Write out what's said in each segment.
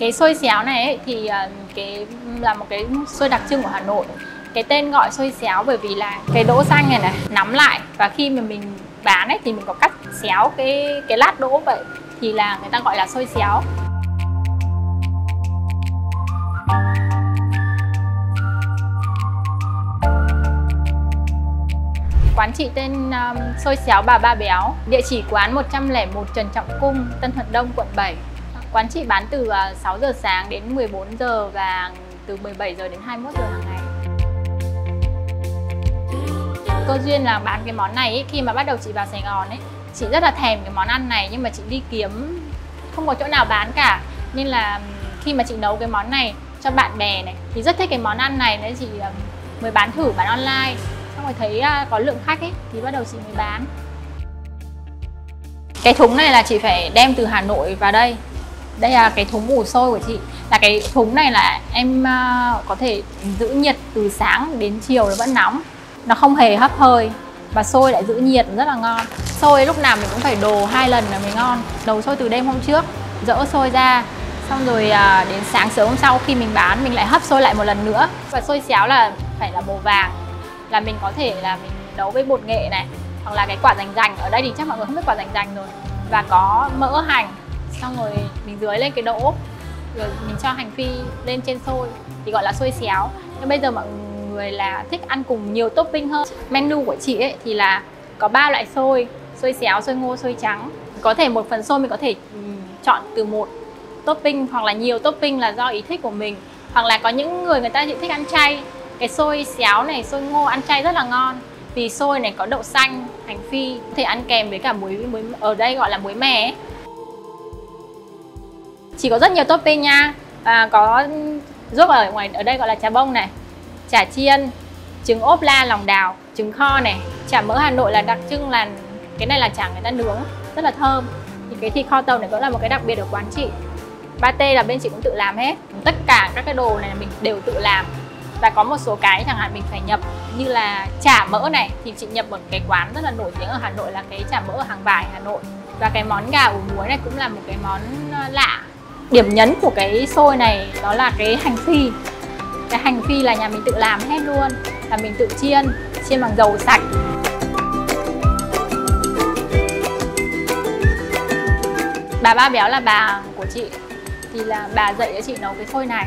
cái xôi xéo này ấy, thì ờ, cái là một cái xôi đặc trưng của Hà Nội. Cái tên gọi xôi xéo bởi vì là cái đỗ xanh này này nắm lại và khi mà mình bán ấy thì mình có cắt xéo cái cái lát đỗ vậy thì là người ta gọi là xôi xéo. Quán chị tên um, xôi xéo bà Ba Béo Địa chỉ quán 101 Trần Trọng Cung, Tân Thuận Đông, quận 7 Quán chị bán từ à, 6 giờ sáng đến 14 giờ và từ 17 giờ đến 21 giờ hàng ngày. Cơ duyên là bán cái món này ấy, khi mà bắt đầu chị vào Sài Gòn ấy Chị rất là thèm cái món ăn này nhưng mà chị đi kiếm không có chỗ nào bán cả. Nên là khi mà chị nấu cái món này cho bạn bè này thì rất thích cái món ăn này nên chị mới bán thử bán online. Xong rồi thấy à, có lượng khách ấy thì bắt đầu chị mới bán. Cái thúng này là chị phải đem từ Hà Nội vào đây đây là cái thúng ủ sôi của chị. Là cái thúng này là em à, có thể giữ nhiệt từ sáng đến chiều nó vẫn nóng. Nó không hề hấp hơi và sôi lại giữ nhiệt rất là ngon. Sôi lúc nào mình cũng phải đồ hai lần là mới ngon. Đầu sôi từ đêm hôm trước, dỡ sôi ra, xong rồi à, đến sáng sớm hôm sau khi mình bán, mình lại hấp sôi lại một lần nữa. Và sôi xéo là phải là màu vàng, là mình có thể là mình nấu với bột nghệ này, hoặc là cái quả rành rành. Ở đây thì chắc mọi người không biết quả rành rành rồi. Và có mỡ hành xong rồi mình dưới lên cái đỗ, rồi mình cho hành phi lên trên xôi, thì gọi là xôi xéo. Nhưng bây giờ mọi người là thích ăn cùng nhiều topping hơn. Menu của chị ấy thì là có ba loại xôi xôi xéo, xôi ngô, xôi trắng. Có thể một phần xôi mình có thể chọn từ một topping hoặc là nhiều topping là do ý thích của mình. Hoặc là có những người người ta chỉ thích ăn chay. Cái xôi xéo này, xôi ngô ăn chay rất là ngon. Vì xôi này có đậu xanh, hành phi, có thể ăn kèm với cả muối muối, ở đây gọi là muối mè ấy chỉ có rất nhiều topping nha. À, có ruốc ở ngoài ở đây gọi là trà bông này chả chiên trứng ốp la lòng đào trứng kho này. Chả mỡ hà nội là đặc trưng là cái này là chả người ta nướng rất là thơm. Thì cái thịt kho tàu này cũng là một cái đặc biệt ở quán chị. Ba tê là bên chị cũng tự làm hết. Tất cả các cái đồ này mình đều tự làm. Và có một số cái chẳng hạn mình phải nhập như là chả mỡ này thì chị nhập một cái quán rất là nổi tiếng ở Hà Nội là cái chả mỡ ở hàng vải Hà Nội. Và cái món gà ủ muối này cũng là một cái món ờ, lạ điểm nhấn của cái xôi này đó là cái hành phi. Cái hành phi là nhà mình tự làm hết luôn, là mình tự chiên chiên bằng dầu sạch. Bà ba béo là bà của chị, thì là bà dạy cho chị nấu cái xôi này.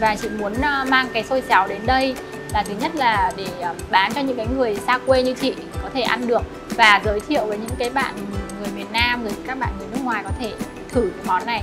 Và chị muốn ờ, mang cái xôi xéo đến đây là thứ nhất là để ờ, bán cho những cái người xa quê như chị có thể ăn được. Và giới thiệu với những cái bạn người miền Nam rồi các bạn người nước ngoài có thể thử cái món này.